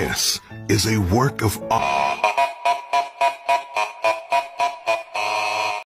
This is a work of art.